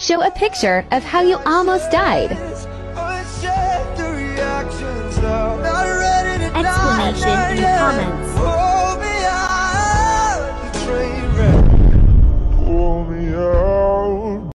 Show a picture of how you almost died. Explanation in the comments.